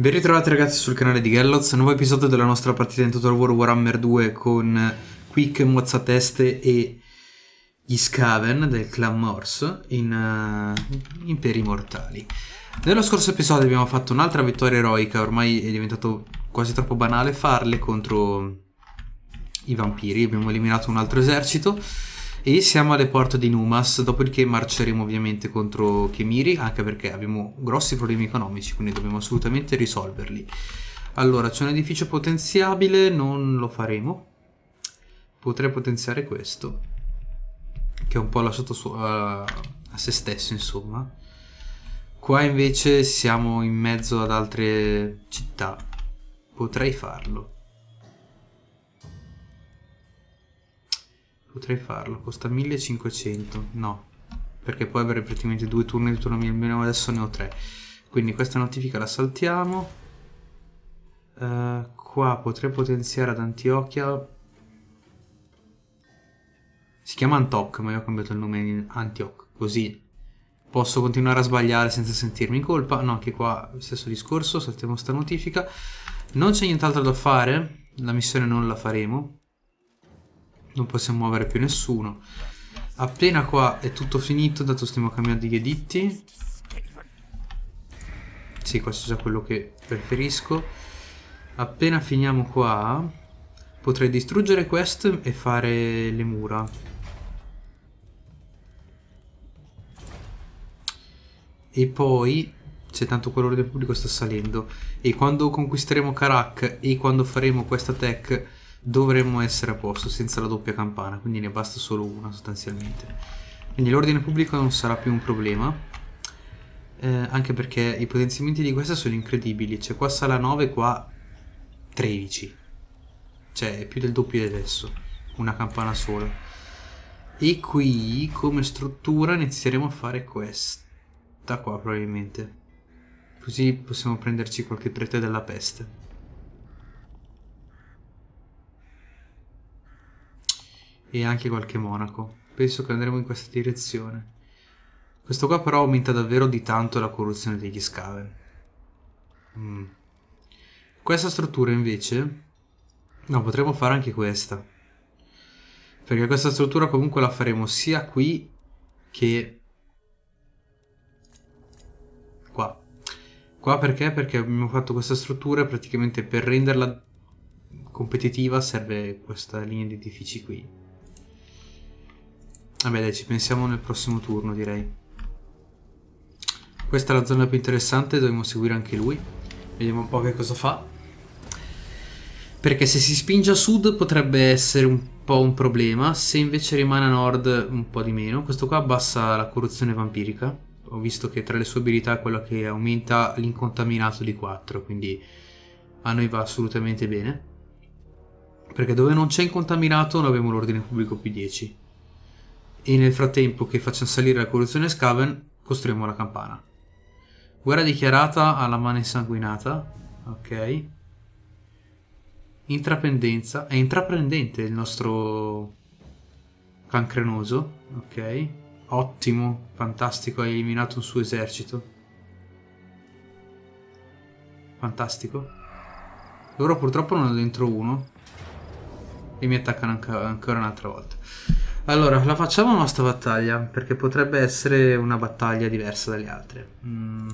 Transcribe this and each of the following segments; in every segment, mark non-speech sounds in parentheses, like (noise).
Ben ritrovati ragazzi sul canale di Gallots, nuovo episodio della nostra partita in Total War Warhammer 2 con Quick, Mozzateste e gli Skaven del clan Morse in uh, Imperi Mortali. Nello scorso episodio abbiamo fatto un'altra vittoria eroica, ormai è diventato quasi troppo banale farle contro i vampiri, abbiamo eliminato un altro esercito e siamo alle porte di Numas, dopodiché marceremo ovviamente contro Kemiri, anche perché abbiamo grossi problemi economici, quindi dobbiamo assolutamente risolverli. Allora, c'è un edificio potenziabile, non lo faremo. Potrei potenziare questo, che è un po' lasciato su, uh, a se stesso, insomma. Qua invece siamo in mezzo ad altre città. Potrei farlo. Potrei farlo, costa 1500. No, perché poi avrei praticamente due turni di autonomia, almeno adesso ne ho tre. Quindi questa notifica la saltiamo. Uh, qua potrei potenziare ad Antiochia. Si chiama Antoc, ma io ho cambiato il nome in Antioch, così posso continuare a sbagliare senza sentirmi in colpa. No, anche qua stesso discorso, saltiamo sta notifica. Non c'è nient'altro da fare, la missione non la faremo non possiamo muovere più nessuno. Appena qua è tutto finito dato stiamo cambiando gli editti. Sì questo è già quello che preferisco. Appena finiamo qua potrei distruggere questo e fare le mura. E poi se tanto quello del pubblico sta salendo. E quando conquisteremo Karak e quando faremo questa tech dovremmo essere a posto senza la doppia campana, quindi ne basta solo una sostanzialmente. Quindi l'ordine pubblico non sarà più un problema, eh, anche perché i potenziamenti di questa sono incredibili, cioè qua sala 9, qua 13, cioè è più del doppio di adesso, una campana sola. E qui come struttura inizieremo a fare questa qua probabilmente, così possiamo prenderci qualche prete della peste. E anche qualche monaco. Penso che andremo in questa direzione. Questo qua però aumenta davvero di tanto la corruzione degli scaven. Mm. Questa struttura invece... No, potremmo fare anche questa. Perché questa struttura comunque la faremo sia qui che qua. Qua perché? Perché abbiamo fatto questa struttura praticamente per renderla competitiva serve questa linea di edifici qui. Vabbè dai, ci pensiamo nel prossimo turno direi. Questa è la zona più interessante, dobbiamo seguire anche lui. Vediamo un po' che cosa fa. Perché se si spinge a sud potrebbe essere un po' un problema, se invece rimane a nord un po' di meno. Questo qua abbassa la corruzione vampirica. Ho visto che tra le sue abilità è quella che aumenta l'incontaminato di 4, quindi a noi va assolutamente bene. Perché dove non c'è incontaminato noi abbiamo l'ordine pubblico più 10 e nel frattempo che facciamo salire la corruzione Scaven costruiamo la campana. Guerra dichiarata alla mano insanguinata, ok. Intrapendenza, è intraprendente il nostro cancrenoso, ok. Ottimo, fantastico, ha eliminato un suo esercito. Fantastico. Loro purtroppo non hanno dentro uno e mi attaccano ancora un'altra volta. Allora, la facciamo la nostra battaglia, perché potrebbe essere una battaglia diversa dalle altre. Mm.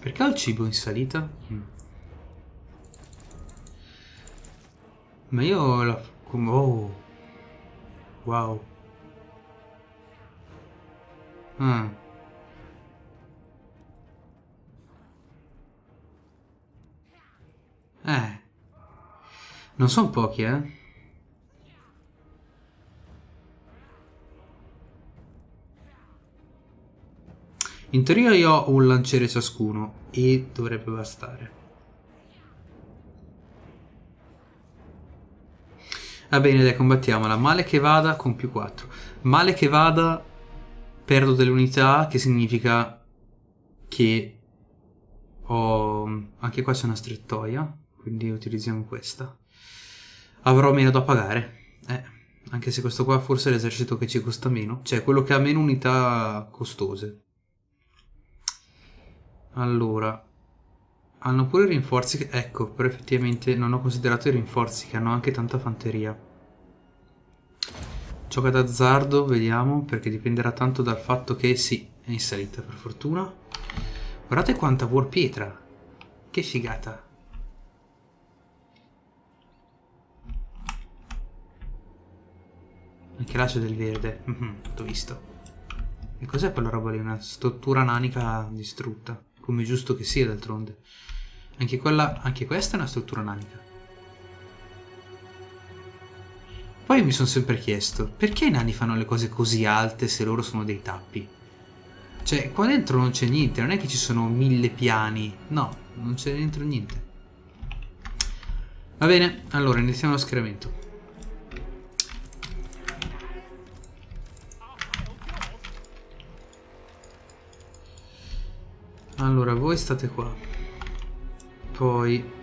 Perché ho il cibo in salita? Mm. Ma io la... Oh. Wow. Ah. Eh. Non sono pochi, eh. In teoria io ho un lanciere ciascuno e dovrebbe bastare. Va bene, dai, combattiamola. Male che vada con più 4. Male che vada, perdo delle unità, che significa che ho... Anche qua c'è una strettoia quindi utilizziamo questa. Avrò meno da pagare. Eh, Anche se questo qua forse è l'esercito che ci costa meno. Cioè, quello che ha meno unità costose. Allora. Hanno pure rinforzi che... Ecco, però effettivamente non ho considerato i rinforzi che hanno anche tanta fanteria. Gioca d'azzardo, vediamo, perché dipenderà tanto dal fatto che sì, è in salita per fortuna. Guardate quanta war pietra. Che figata. Anche del verde. Mm -hmm, l'ho visto. E cos'è quella roba lì? Una struttura nanica distrutta. Come giusto che sia, d'altronde. Anche, quella, anche questa è una struttura nanica. Poi mi sono sempre chiesto, perché i nani fanno le cose così alte se loro sono dei tappi? Cioè, qua dentro non c'è niente, non è che ci sono mille piani. No, non c'è dentro niente. Va bene, allora iniziamo lo schieramento. Allora, voi state qua. Poi...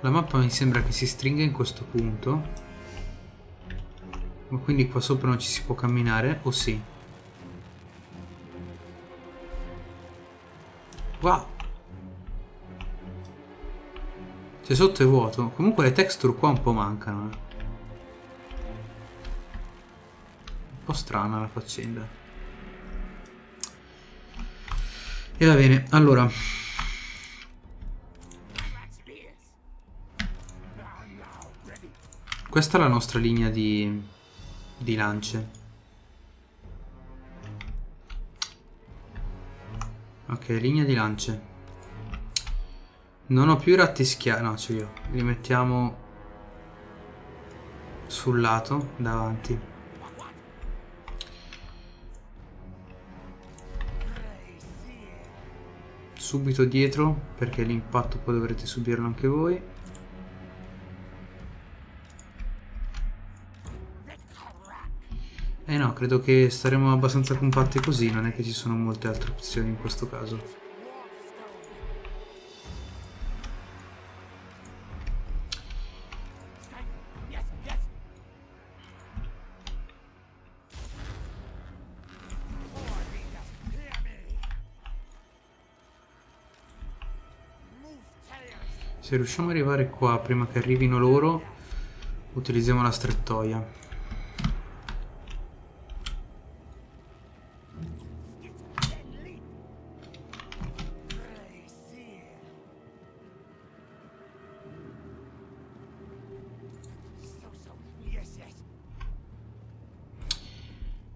La mappa mi sembra che si stringa in questo punto. Ma quindi qua sopra non ci si può camminare, o sì? Wow! Cioè sotto è vuoto. Comunque le texture qua un po' mancano. Eh. Un po' strana la faccenda. E va bene, allora. Questa è la nostra linea di, di lance. Ok, linea di lance. Non ho più i ratti schiavi. No, ce li ho. Li mettiamo sul lato, davanti. Subito dietro perché l'impatto poi dovrete subirlo anche voi Eh no, credo che staremo abbastanza compatti così, non è che ci sono molte altre opzioni in questo caso. Se riusciamo ad arrivare qua prima che arrivino loro, utilizziamo la strettoia.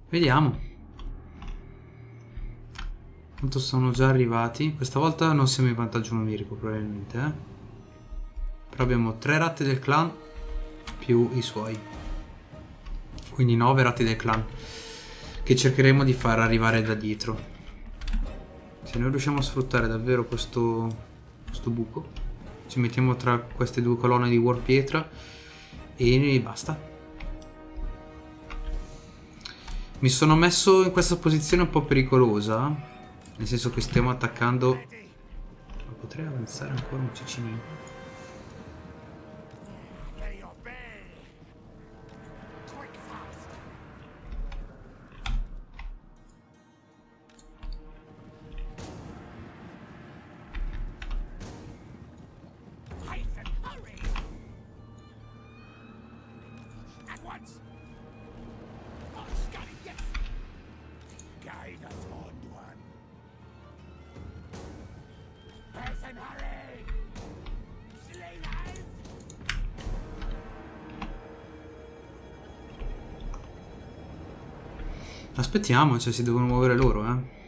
Vediamo. Quanto sono già arrivati. Questa volta non siamo in vantaggio numerico probabilmente, eh. Abbiamo tre ratti del clan più i suoi. Quindi nove ratti del clan. Che cercheremo di far arrivare da dietro. Se noi riusciamo a sfruttare davvero questo, questo buco, ci mettiamo tra queste due colonne di war pietra e basta. Mi sono messo in questa posizione un po' pericolosa, nel senso che stiamo attaccando... Potrei avanzare ancora un cicinino. Aspettiamo, cioè si devono muovere loro, eh.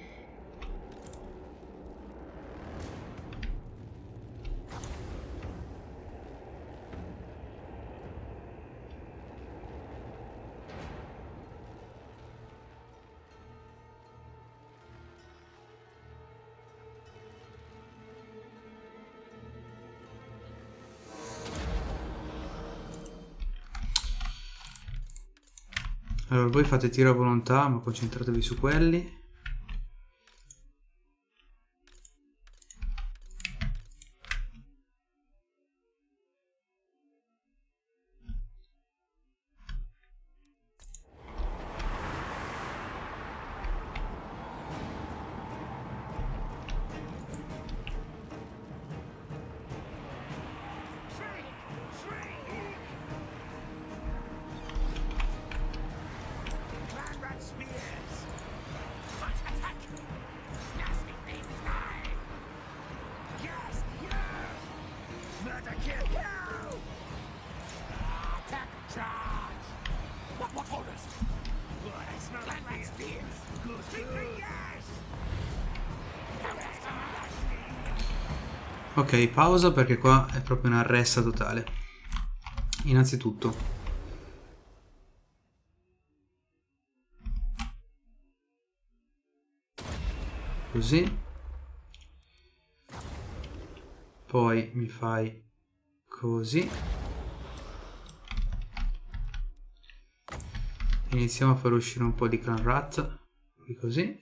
Voi fate tiro a volontà, ma concentratevi su quelli. Ok, pausa perché qua è proprio una ressa totale. Innanzitutto. Così. Poi mi fai così. Iniziamo a far uscire un po' di clan rat. Qui così.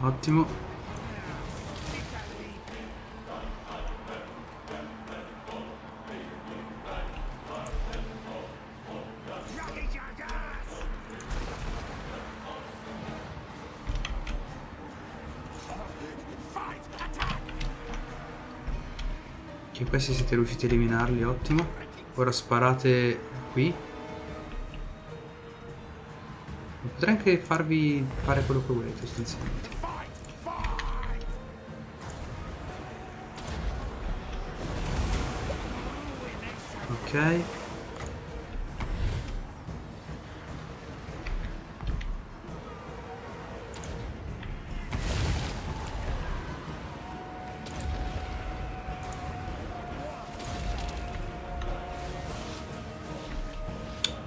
Ottimo. Questi siete riusciti a eliminarli, ottimo. Ora sparate qui. Potrei anche farvi fare quello che volete sostanzialmente. Ok.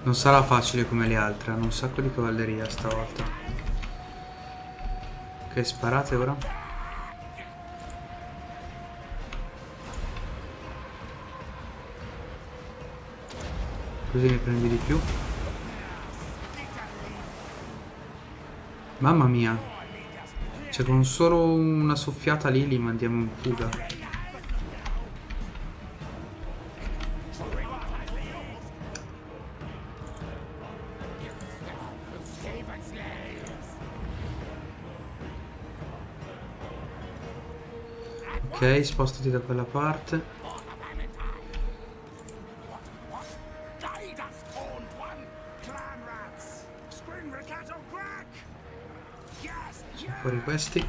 Non sarà facile come le altre, hanno un sacco di cavalleria stavolta. Ok, sparate ora. Così ne prendi di più. Mamma mia. Cioè con solo una soffiata lì li mandiamo in fuga. Ok, spostati da quella parte. Fuori questi.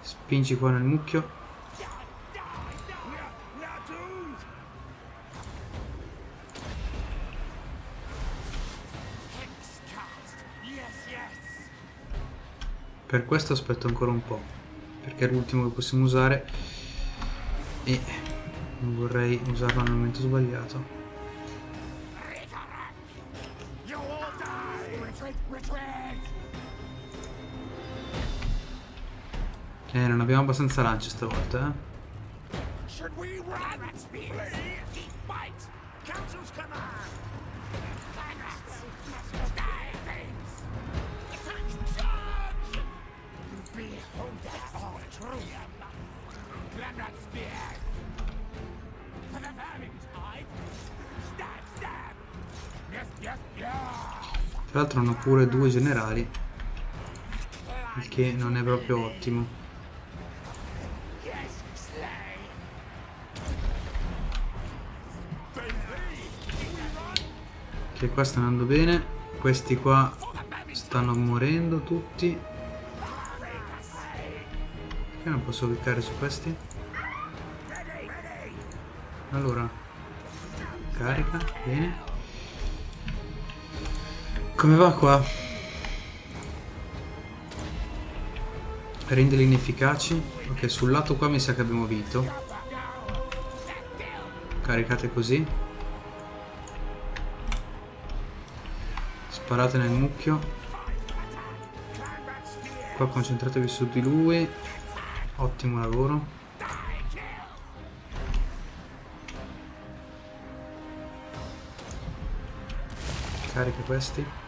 Spingi qua nel mucchio. Per questo aspetto ancora un po', perché è l'ultimo che possiamo usare e non vorrei usarlo nel momento sbagliato. Eh, non abbiamo abbastanza lance stavolta, eh. L'altro hanno pure due generali, il che non è proprio ottimo. Che qua sta andando bene, questi qua stanno morendo tutti. Perché non posso cliccare su questi? Allora, carica, bene. Come va qua? Renderli inefficaci. Ok, sul lato qua mi sa che abbiamo vinto. Caricate così. Sparate nel mucchio. Qua concentratevi su di lui. Ottimo lavoro. Carica questi.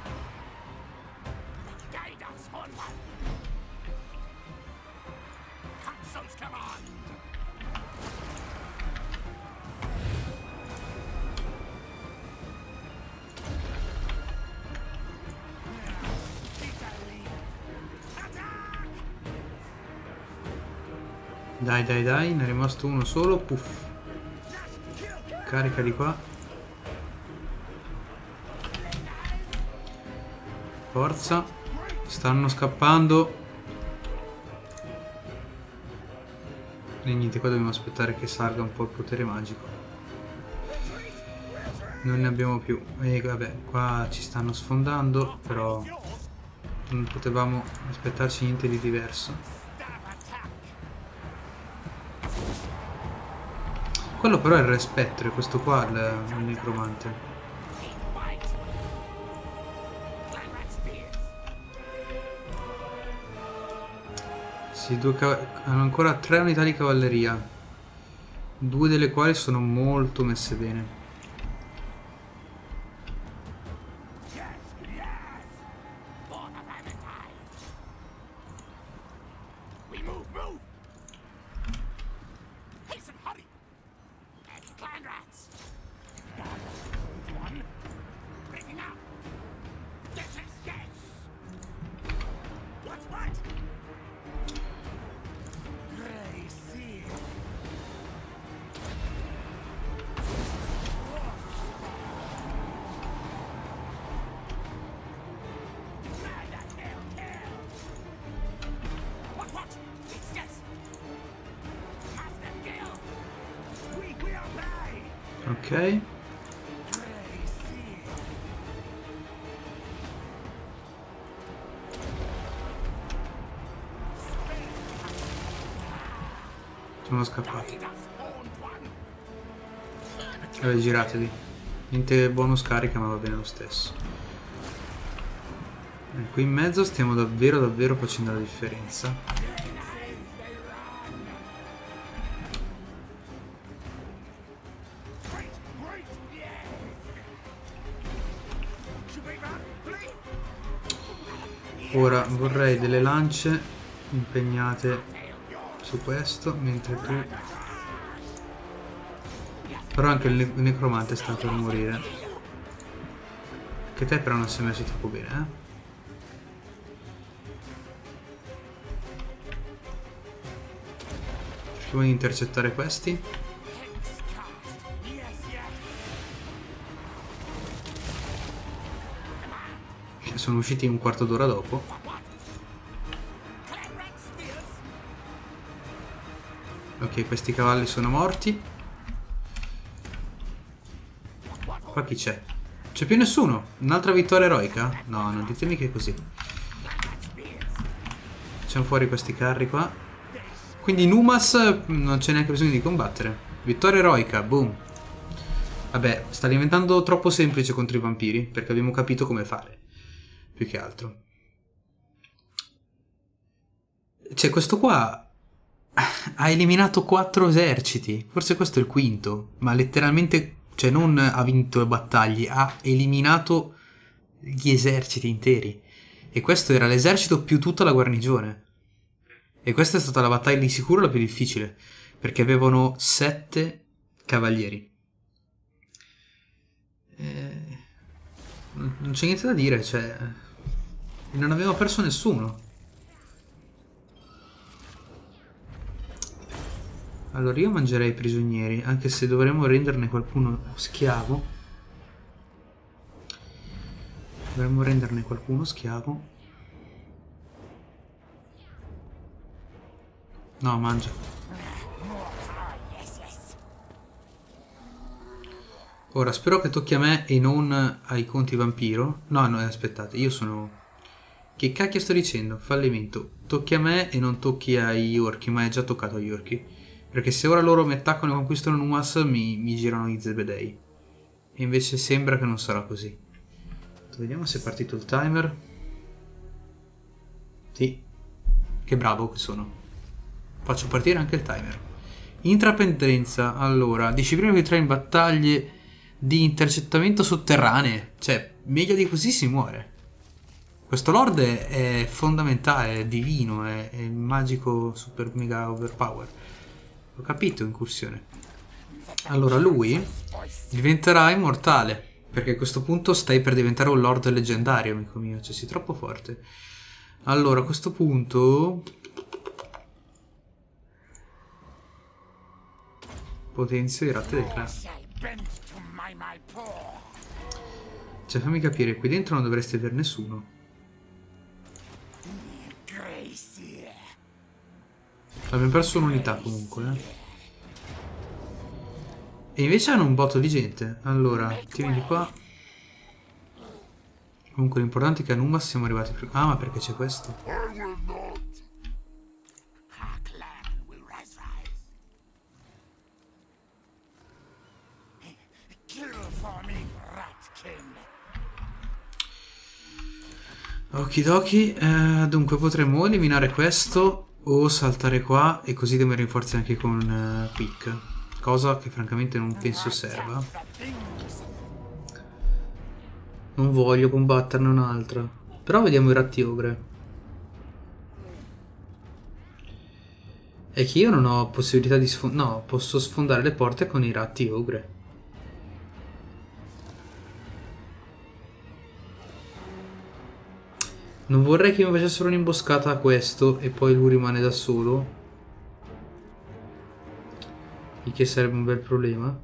Dai, dai, ne è rimasto uno solo. Puff. Carica di qua. Forza. Stanno scappando. E niente, qua dobbiamo aspettare che salga un po' il potere magico. Non ne abbiamo più. E vabbè, qua ci stanno sfondando, però non potevamo aspettarci niente di diverso. Quello però è il Re Spettre, questo qua è il, il necromante. Sì, hanno ancora tre unità di cavalleria. Due delle quali sono molto messe bene. Sono scappati. Vabbè, giratevi. Niente bonus carica, ma va bene lo stesso. E qui in mezzo stiamo davvero, davvero facendo la differenza. Ora vorrei delle lance impegnate su questo, mentre tu... Però anche il, ne- il necromante sta per morire. Che te però non sei messo troppo bene, eh? Cerchiamo di intercettare questi. Sono usciti un quarto d'ora dopo. Ok, questi cavalli sono morti. Qua chi c'è? C'è più nessuno? Un'altra vittoria eroica? No, non ditemi che è così. Facciamo fuori questi carri qua. Quindi Numas mm, non c'è neanche bisogno di combattere. Vittoria eroica, boom. Vabbè, sta diventando troppo semplice contro i vampiri, perché abbiamo capito come fare. Più che altro. Cioè, questo qua ha eliminato quattro eserciti. Forse questo è il quinto. Ma letteralmente, cioè, non ha vinto le battaglie, ha eliminato gli eserciti interi. E questo era l'esercito più tutta la guarnigione. E questa è stata la battaglia di sicuro la più difficile. Perché avevano sette cavalieri. Eh, non non c'è niente da dire, cioè. Non aveva perso nessuno. Allora io mangerei i prigionieri, anche se dovremmo renderne qualcuno schiavo. Dovremmo renderne qualcuno schiavo. No, mangia. Ora spero che tocchi a me e non ai conti vampiro. No, no, aspettate, io sono... Che cacchio sto dicendo? Fallimento. Tocchi a me e non tocchi ai orchi, ma è già toccato agli orchi. Perché se ora loro mi attaccano e conquistano Numas, mi, mi girano i zebedei. E invece sembra che non sarà così. Vediamo se è partito il timer. Sì. Che bravo che sono. Faccio partire anche il timer. Intraprendenza. Allora, disciplina che in battaglie di intercettamento sotterranee. Cioè, meglio di così si muore. Questo lord è, è fondamentale, è divino, è, è magico super mega overpower. Ho capito, incursione. Allora, lui diventerà immortale. Perché a questo punto stai per diventare un lord leggendario, amico mio. Cioè, sei troppo forte. Allora, a questo punto... Potenzio i ratti del clan. Cioè, fammi capire, qui dentro non dovresti aver nessuno. Abbiamo perso un'unità comunque. Eh. E invece hanno un botto di gente. Allora, tieni di qua. Comunque l'importante è che a Numas siamo arrivati prima. Ah, ma perché c'è questo? Okidoki. Eh, dunque potremmo eliminare questo o saltare qua e così devo rinforzare anche con eh, Quick. Cosa che francamente non penso serva. Non voglio combatterne un'altra. Però vediamo i ratti ogre. È che io non ho possibilità di sfondare... No, posso sfondare le porte con i ratti ogre. Non vorrei che mi facessero un'imboscata a questo e poi lui rimane da solo. Il che sarebbe un bel problema.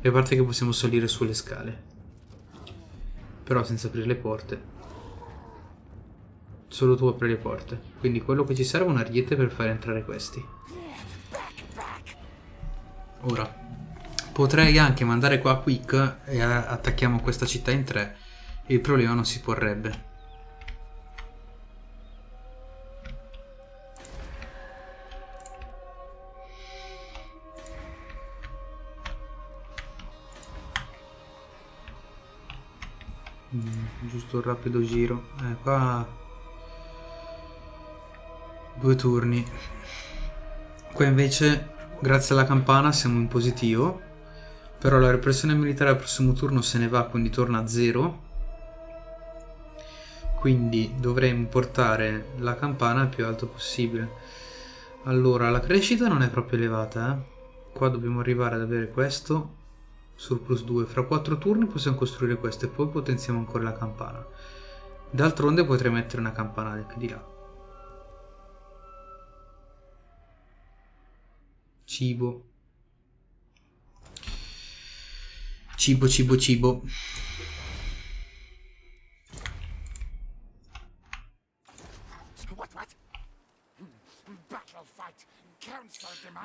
E a parte che possiamo salire sulle scale. Però senza aprire le porte. Solo tu apri le porte. Quindi quello che ci serve è un ariete per fare entrare questi. Ora. Potrei anche mandare qua Quick e attacchiamo questa città in tre. Il problema non si porrebbe. Mm, giusto un rapido giro. Eh, qua... Due turni. Qua invece, grazie alla campana, siamo in positivo. Però la repressione militare al prossimo turno se ne va, quindi torna a zero. Quindi dovremmo portare la campana il più alto possibile. Allora, la crescita non è proprio elevata, eh. Qua dobbiamo arrivare ad avere questo. Surplus 2. Fra 4 turni possiamo costruire questo e poi potenziamo ancora la campana. D'altronde potrei mettere una campana di là. Cibo. Cibo, cibo, cibo.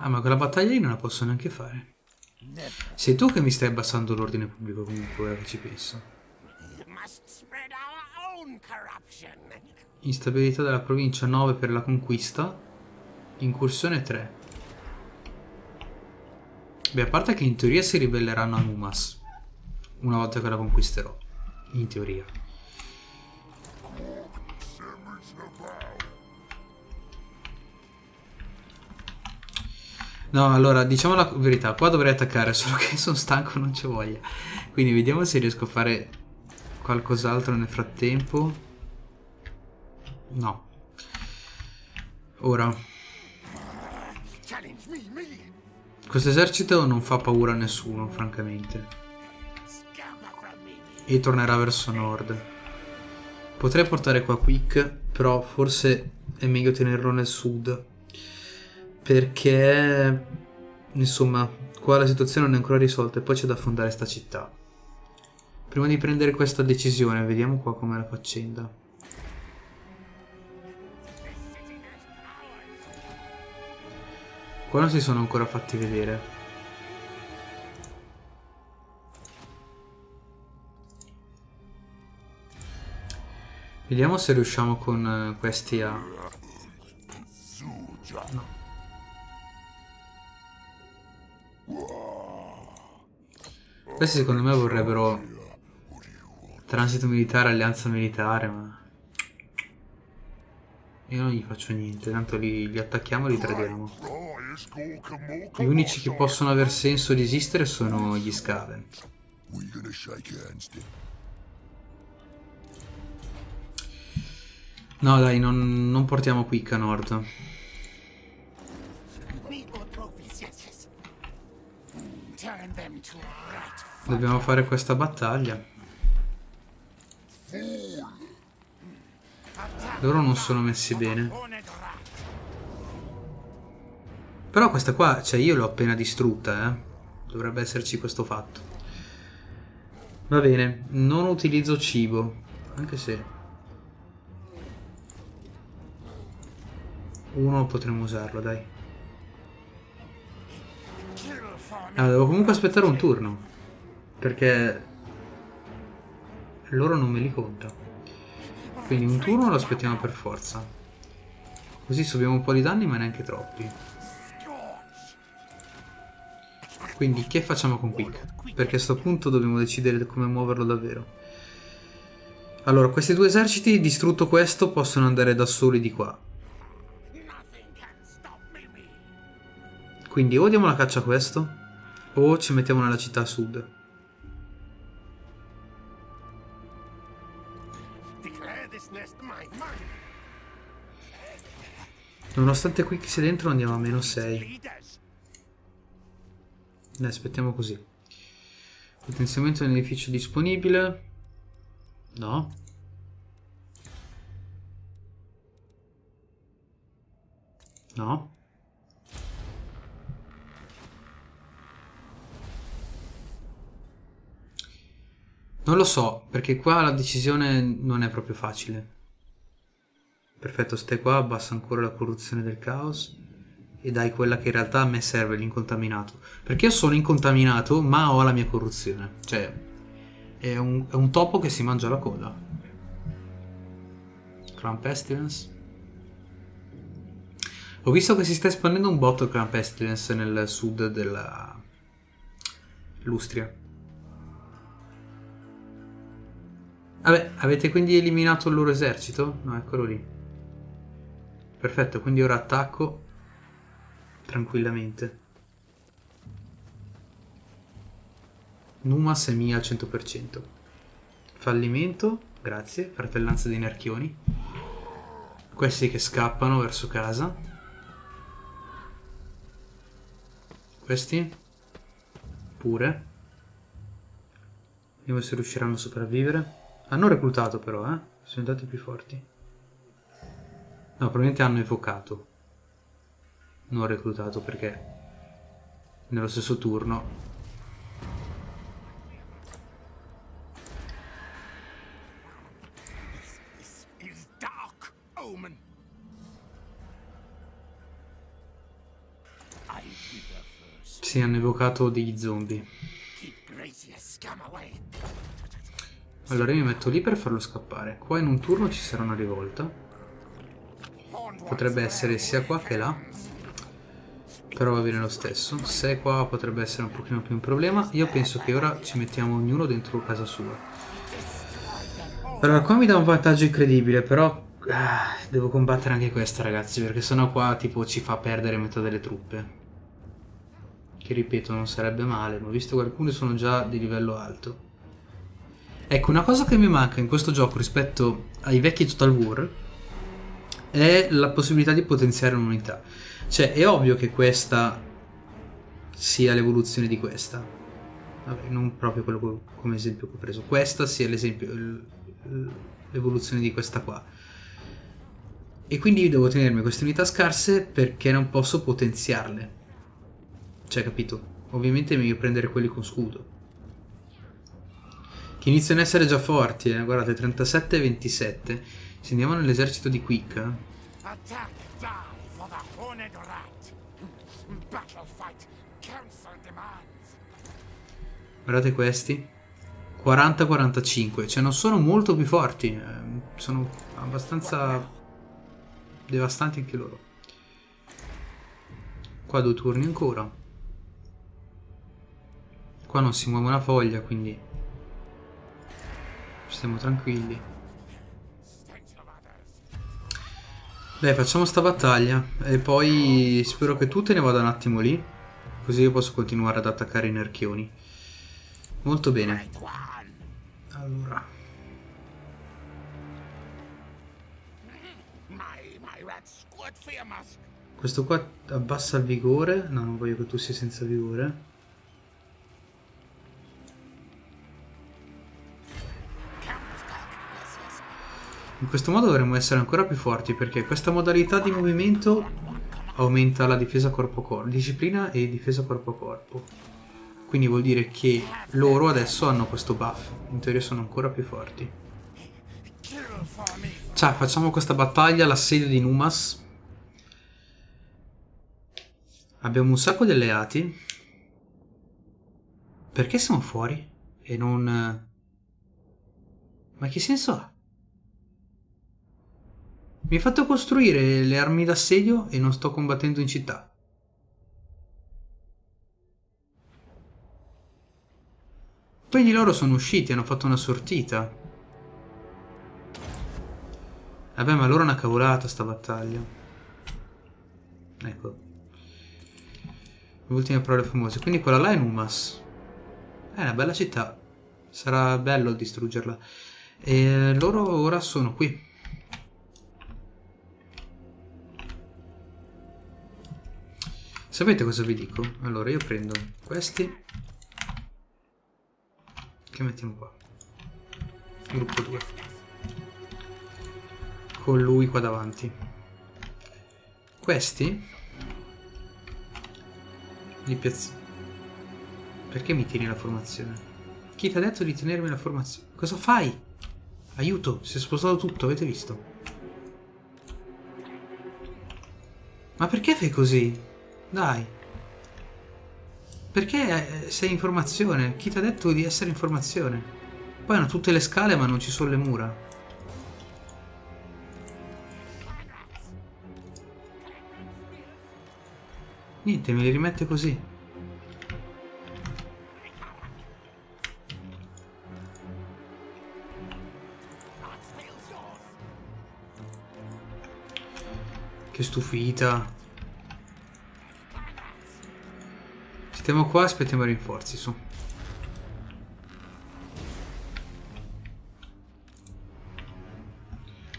Ah, ma quella battaglia lì non la posso neanche fare. Sei tu che mi stai abbassando l'ordine pubblico comunque, ora che ci penso. Instabilità della provincia 9 per la conquista. Incursione 3. Beh, a parte che in teoria si ribelleranno a Numas. Una volta che la conquisterò. In teoria. No, allora, diciamo la verità, qua dovrei attaccare, (laughs) solo che sono stanco, non c'ho voglia. Quindi vediamo se riesco a fare qualcos'altro nel frattempo. No. Ora, Challenge me, me. Questo esercito non fa paura a nessuno, francamente. E tornerà verso nord. Potrei portare qua Quick, però forse è meglio tenerlo nel sud. Perché, insomma, qua la situazione non è ancora risolta e poi c'è da fondare sta città. Prima di prendere questa decisione, vediamo qua com'è la faccenda. Qua non si sono ancora fatti vedere. Vediamo se riusciamo con eh, questi a... No. Questi secondo me vorrebbero transito militare, alleanza militare, ma... Io non gli faccio niente, tanto li, li attacchiamo e li tradiamo. Gli unici che possono aver senso di esistere sono gli Skaven. No dai, non, non portiamo Quick a. Dobbiamo fare questa battaglia. Loro non sono messi bene. Però questa qua, cioè io l'ho appena distrutta, eh. Dovrebbe esserci questo fatto. Va bene, non utilizzo cibo, anche se... Uno potremmo usarlo, dai. Ah, devo comunque aspettare un turno. Perché... Loro non me li conta. Quindi un turno lo aspettiamo per forza. Così subiamo un po' di danni ma neanche troppi. Quindi che facciamo con Quick? Perché a sto punto dobbiamo decidere come muoverlo davvero. Allora, questi due eserciti, distrutto questo, possono andare da soli di qua. Quindi o diamo la caccia a questo, o ci mettiamo nella città a sud. Nonostante Quick sia dentro andiamo a meno 6. Leaders. Dai, aspettiamo così. Potenziamento dell'edificio disponibile. No. No. Non lo so, perché qua la decisione non è proprio facile. Perfetto, stai qua, abbassa ancora la corruzione del caos e dai quella che in realtà a me serve, l'incontaminato. Perché io sono incontaminato, ma ho la mia corruzione. Cioè, è un, è un topo che si mangia la coda. Crown Pestilence. Ho visto che si sta espandendo un botto il Crown Pestilence nel sud della Lustria. Vabbè, avete quindi eliminato il loro esercito? No, eccolo lì. Perfetto, quindi ora attacco tranquillamente. Numas è al 100%. Fallimento, grazie, fratellanza dei Nerchioni. Questi che scappano verso casa. Questi pure. Vediamo se riusciranno a sopravvivere. Hanno reclutato però, eh? Sono diventati più forti. No, probabilmente hanno evocato. Non reclutato perché nello stesso turno si hanno evocato degli zombie. Allora io mi metto lì per farlo scappare. Qua in un turno ci sarà una rivolta. Potrebbe essere sia qua che là. Però va bene lo stesso. Se è qua potrebbe essere un pochino più un problema. Io penso che ora ci mettiamo ognuno dentro casa sua. Allora qua mi dà un vantaggio incredibile, però ah, devo combattere anche questa ragazzi, perché sennò qua tipo ci fa perdere metà delle truppe. Che ripeto non sarebbe male, ma visto che alcune sono già di livello alto. Ecco, una cosa che mi manca in questo gioco rispetto ai vecchi Total War è la possibilità di potenziare un'unità. Cioè, è ovvio che questa sia l'evoluzione di questa. Vabbè, non proprio quello co- come esempio che ho preso. Questa sia l'esempio, l'evoluzione di questa qua. E quindi io devo tenermi queste unità scarse perché non posso potenziarle. Cioè, capito? Ovviamente è meglio prendere quelli con scudo. Che iniziano a essere già forti, eh. Guardate, 37 e 27. Se andiamo nell'esercito di Quick, eh, Attack, die for the horned rat. Battle fight. Council demands. guardate questi. 40-45. Cioè, non sono molto più forti. eh, Sono abbastanza devastanti anche loro. Qua due turni ancora. Qua non si muove una foglia, quindi stiamo tranquilli. Dai, facciamo sta battaglia e poi spero che tu te ne vada un attimo lì, così io posso continuare ad attaccare i nerchioni. Molto bene. Allora, questo qua abbassa il vigore. No, non voglio che tu sia senza vigore. In questo modo dovremmo essere ancora più forti perché questa modalità di movimento aumenta la difesa corpo a corpo, disciplina e difesa corpo a corpo. Quindi vuol dire che loro adesso hanno questo buff. In teoria sono ancora più forti. Ciao, facciamo questa battaglia all'assedio di Numas. Abbiamo un sacco di alleati. Perché siamo fuori? E non... Ma che senso ha? Mi hai fatto costruire le armi d'assedio e non sto combattendo in città. Quindi loro sono usciti, hanno fatto una sortita. Vabbè, ma allora è una cavolata sta battaglia. Ecco. Le ultime parole famose. Quindi quella là è Numas. È una bella città. Sarà bello distruggerla. E loro ora sono qui. Sapete cosa vi dico? Allora io prendo questi. Che mettiamo qua. Gruppo 2. Con lui qua davanti. Questi. Li piazzo. Perché mi tieni la formazione? Chi ti ha detto di tenermi la formazione? Cosa fai? Aiuto, si è spostato tutto, avete visto? Ma perché fai così? Dai. Perché eh, sei in formazione? Chi ti ha detto di essere in formazione? Poi hanno tutte le scale ma non ci sono le mura. Niente, me li rimette così. Che stufita. Stiamo qua, aspettiamo rinforzi, su.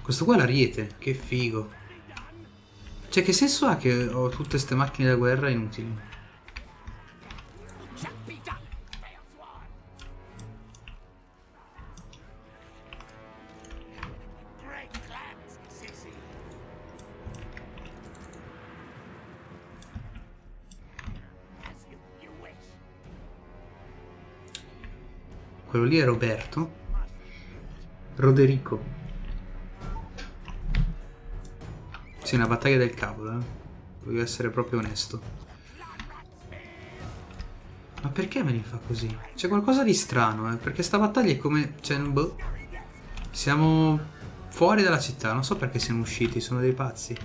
Questo qua è l'ariete, che figo. Cioè, che senso ha che ho tutte queste macchine da guerra inutili? Quello lì è Roberto. Roderico. Sì, una battaglia del cavolo, eh. Voglio essere proprio onesto. Ma perché me li fa così? C'è qualcosa di strano, eh. Perché sta battaglia è come... Cioè, boh. Siamo fuori dalla città. Non so perché siamo usciti. Sono dei pazzi.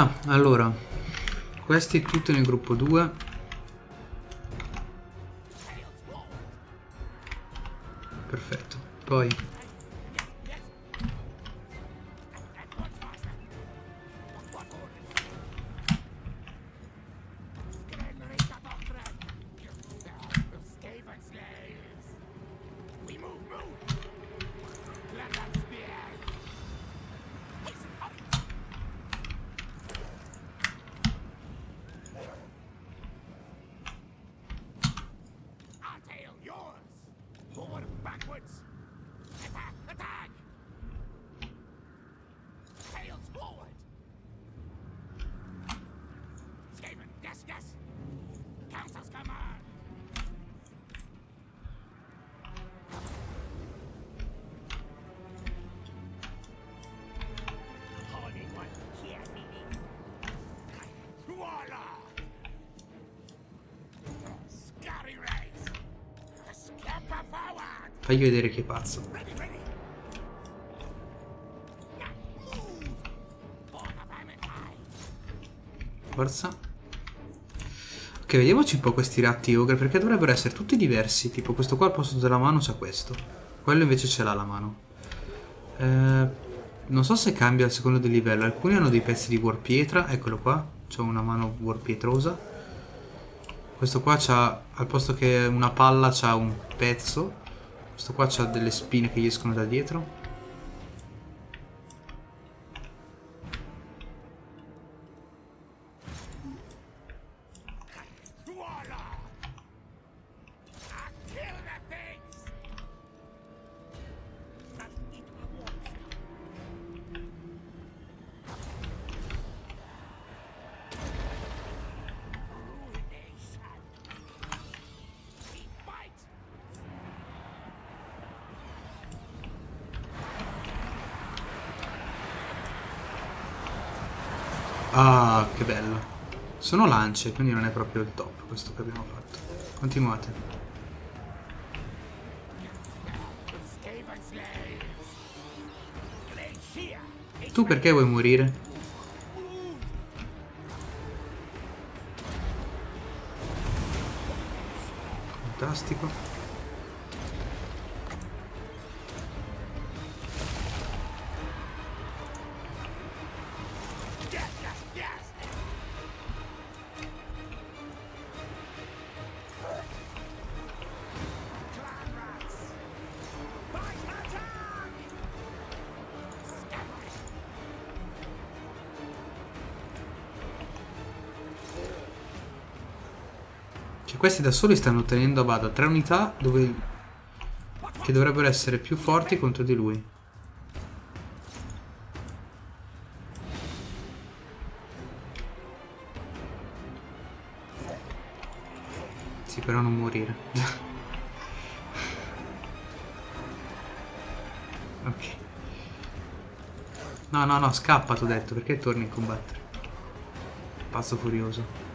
Ciao, allora. Questi tutti nel gruppo 2. Perfetto. Poi fagli vedere che pazzo. The Valentine! Forza. Ok, vediamoci un po' questi ratti ogre perché dovrebbero essere tutti diversi. Tipo questo qua al posto della mano c'ha questo. Quello invece ce l'ha la mano. Eh, non so se cambia a seconda del livello. Alcuni hanno dei pezzi di warpietra. Eccolo qua. C'ho una mano warpietrosa. Questo qua c'ha, al posto che una palla c'ha un pezzo. Questo qua c'ha delle spine che gli escono da dietro. Che bello. Sono lance, quindi non è proprio il top questo che abbiamo fatto. Continuate. Tu perché vuoi morire? Cioè questi da soli stanno tenendo a bada tre unità dove... che dovrebbero essere più forti contro di lui. Sì, però non morire. (laughs) ok. No, no, no, scappa, ti ho detto, perché torni a combattere? Pazzo furioso.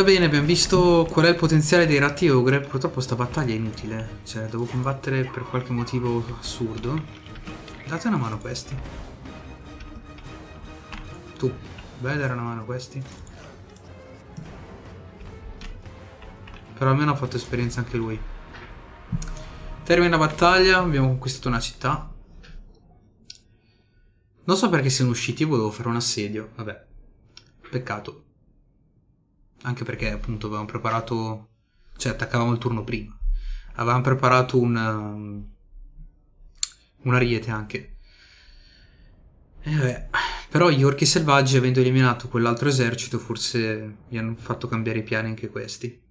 Va bene, abbiamo visto qual è il potenziale dei ratti ogre. Purtroppo sta battaglia è inutile. Cioè, devo combattere per qualche motivo assurdo. Date una mano a questi. Tu, vai a dare una mano a questi. Però almeno ha fatto esperienza anche lui. Termina la battaglia, abbiamo conquistato una città. Non so perché siano usciti, volevo fare un assedio. Vabbè, peccato. Anche perché appunto avevamo preparato... Cioè attaccavamo il turno prima. Avevamo preparato un... um, un ariete anche. E vabbè. Però gli orchi selvaggi, avendo eliminato quell'altro esercito, forse gli hanno fatto cambiare i piani anche questi.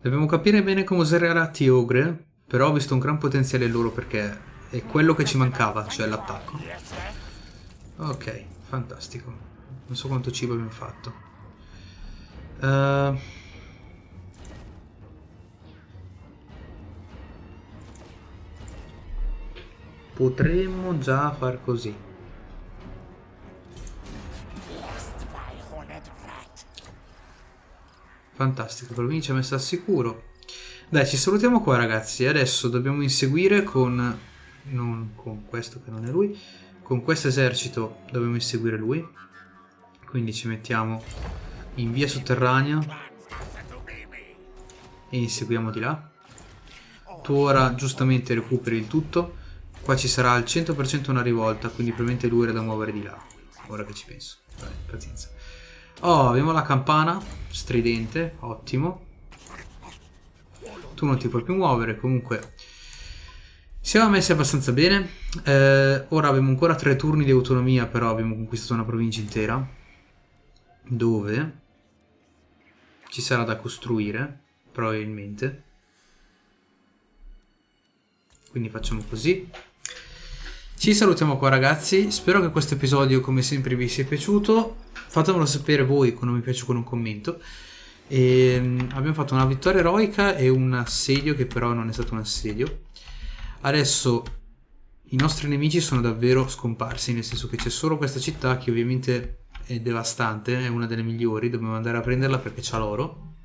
Dobbiamo capire bene come usare ratti ogre, però ho visto un gran potenziale loro perché è quello che ci mancava, cioè l'attacco. Ok, fantastico. Non so quanto cibo abbiamo fatto. Eh, Potremmo già far così. Fantastico, Provini ci ha messo al sicuro. Dai, ci salutiamo qua ragazzi. Adesso dobbiamo inseguire con... Non con questo che non è lui. Con questo esercito dobbiamo inseguire lui. Quindi ci mettiamo in via sotterranea e inseguiamo di là. Tu ora giustamente recuperi il tutto. Qua ci sarà al 100% una rivolta, quindi probabilmente lui era da muovere di là. Ora che ci penso. Dai, pazienza. Oh, abbiamo la campana stridente, ottimo. Tu non ti puoi più muovere, comunque. Siamo messi abbastanza bene. Eh, ora abbiamo ancora tre turni di autonomia, però abbiamo conquistato una provincia intera. Dove ci sarà da costruire, probabilmente. Quindi facciamo così. Ci salutiamo qua ragazzi, spero che questo episodio come sempre vi sia piaciuto, fatemelo sapere voi con un mi piace con un commento. E, mm, abbiamo fatto una vittoria eroica e un assedio che però non è stato un assedio. Adesso i nostri nemici sono davvero scomparsi, nel senso che c'è solo questa città che ovviamente è devastante, è una delle migliori, dobbiamo andare a prenderla perché c'ha l'oro.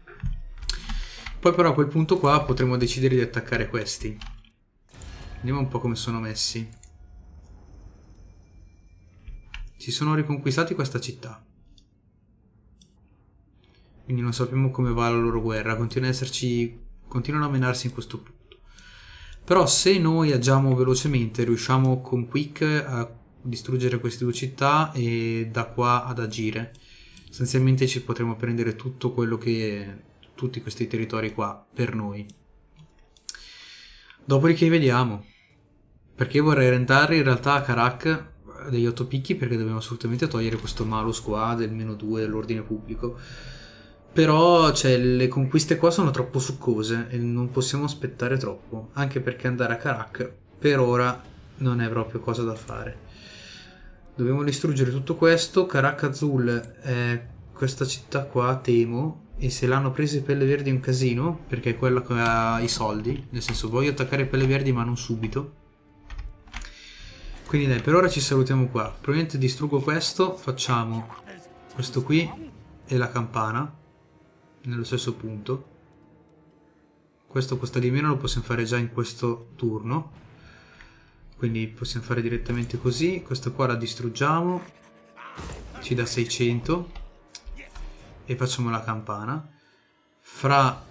Poi però a quel punto qua potremo decidere di attaccare questi. Vediamo un po' come sono messi. Si sono riconquistati questa città. Quindi non sappiamo come va la loro guerra. Continua ad esserci. Continuano a menarsi in questo. Però se noi agiamo velocemente, riusciamo con Quick a distruggere queste due città e da qua ad agire. Sostanzialmente ci potremo prendere tutto quello che. tutti questi territori qua per noi. Dopodiché vediamo. Perché vorrei rentarli in realtà a Karak degli otto picchi perché dobbiamo assolutamente togliere questo malus qua del meno 2 dell'ordine pubblico. Però cioè, le conquiste qua sono troppo succose e non possiamo aspettare troppo. Anche perché andare a Karak per ora non è proprio cosa da fare. Dobbiamo distruggere tutto questo. Karak Azul è questa città qua, temo. E se l'hanno presa Pelle Verdi è un casino, perché è quella che ha i soldi. Nel senso, voglio attaccare Pelle Verdi ma non subito. Quindi dai, per ora ci salutiamo qua. Probabilmente distruggo questo, facciamo questo qui e la campana nello stesso punto. Questo costa di meno, lo possiamo fare già in questo turno. Quindi possiamo fare direttamente così. Questo qua la distruggiamo. Ci dà 600. E facciamo la campana. Fra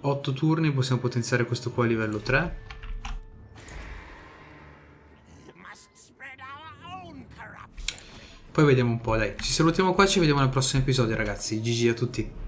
8 turni possiamo potenziare questo qua a livello 3. Must spread our own corruption. Poi vediamo un po', dai. Ci salutiamo qua, ci vediamo nel prossimo episodio, ragazzi. GG a tutti.